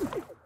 you